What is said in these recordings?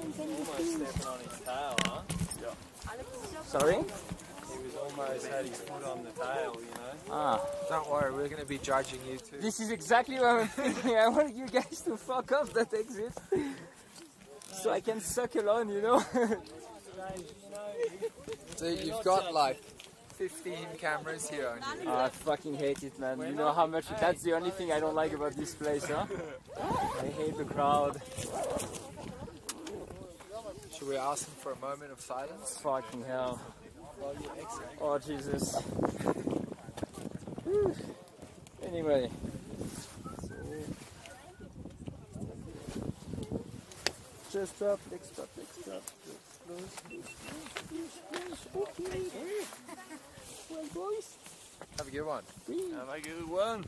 his tail, huh? Sorry? He was almost had his foot on the tail, you know? Ah, Don't worry, we're going to be judging you too. this is exactly what I'm thinking. I want you guys to fuck off that exit. So I can suck alone, you know? So you've got like 15 cameras here on you. Ah, I fucking hate it, man. You know how much that's the only thing I don't like about this place, huh? I hate the crowd. Should we ask them for a moment of silence? Fucking hell. Oh, Jesus. Anyway. Just drop, next drop, next drop. Well, boys. Have a good one. Have a good one.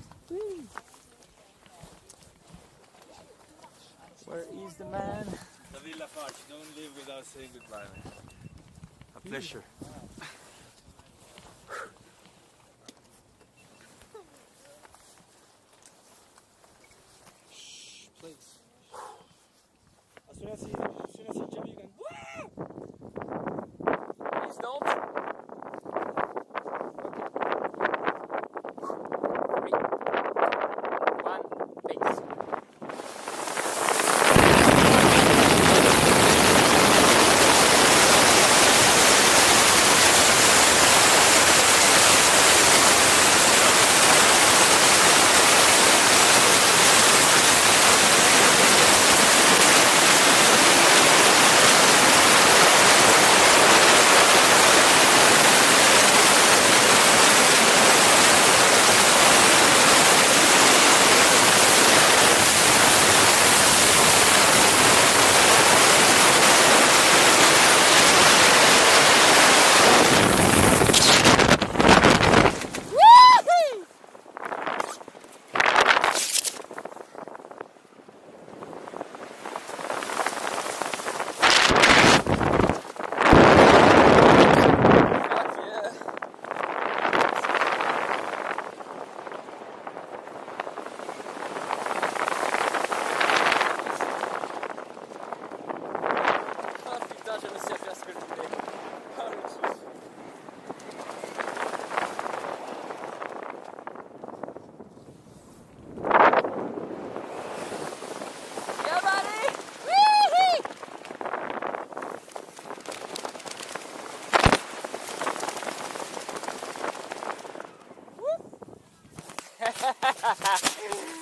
Where is the man? Don't leave without saying goodbye. A pleasure. Shh, Please. As soon as he, Ha ha ha!